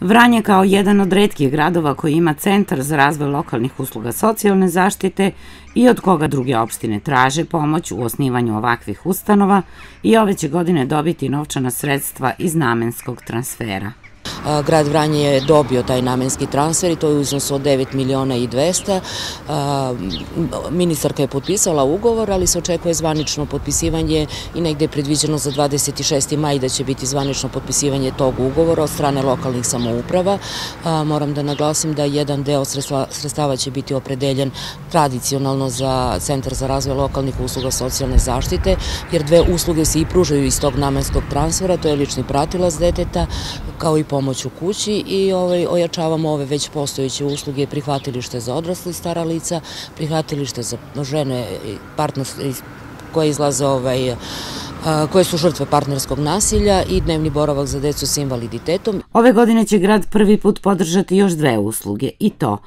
Vranje kao jedan od redkih gradova koji ima centar za razvoj lokalnih usluga socijalne zaštite i od koga druge opštine traže pomoć u osnivanju ovakvih ustanova i ove će godine dobiti novčana sredstva iz namenskog transfera. Grad Vranje je dobio taj namenski transfer i to je u iznosu od 9 miliona i 200. Ministarka je potpisala ugovor, ali se očekuje zvanično potpisivanje i negde je predviđeno za 26. maj da će biti zvanično potpisivanje tog ugovora od strane lokalnih samouprava. Moram da naglasim da jedan deo sredstava će biti opredeljen tradicionalno za Centar za razvoj lokalnih usluga socijalne zaštite, jer dve usluge se i pružaju iz tog namenskog transfera, to je lični pratilac deteta, kao i pomoć u kući i ovaj, ojačavamo ove već postojeće usluge, prihvatilište za odrasle stara lica, prihvatilište za žene koje izlaze ovaj, koje su žrtve partnerskog nasilja i dnevni boravak za decu sa invaliditetom. Ove godine će grad prvi put podržati još dve usluge i to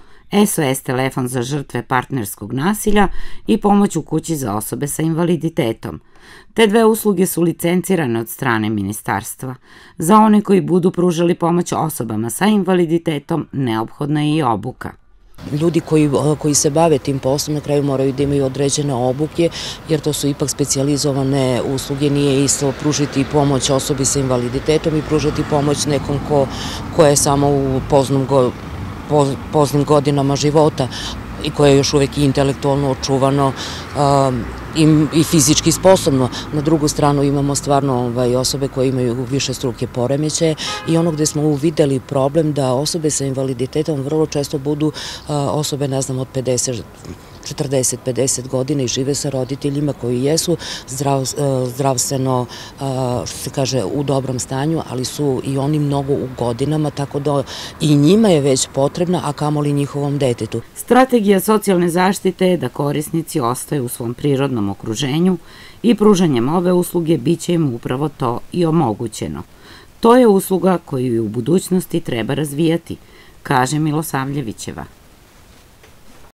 SOS telefon za žrtve partnerskog nasilja i pomoć u kući za osobe sa invaliditetom. Te dve usluge su licencirane od strane ministarstva. Za one koji budu pružali pomoć osobama sa invaliditetom neophodna je i obuka. Ljudi koji, koji se bave tim poslom na kraju moraju da imaju određene obuke, jer to su ipak specializovane usluge, nije isto pružiti pomoć osobi sa invaliditetom i pružati pomoć nekom ko, ko je samo u poznom go, poznim godinama života i koje je još uvek intelektualno očuvano um, i, fizički sposobno. Na drugu stranu imamo stvarno ovaj, osobe koje imaju više struke poremeće i ono gde smo uvideli problem da osobe sa invaliditetom vrlo često budu uh, osobe, ne znam, od 50 40-50 godina i žive sa roditeljima koji jesu zdrav, e, zdravstveno, e, što se kaže, u dobrom stanju, ali su i oni mnogo u godinama, tako da i njima je već potrebna, a kamoli njihovom detetu. Strategija socijalne zaštite je da korisnici ostaju u svom prirodnom okruženju i pružanjem ove usluge biće im upravo to i omogućeno. To je usluga koju i u budućnosti treba razvijati, kaže Milosavljevićeva.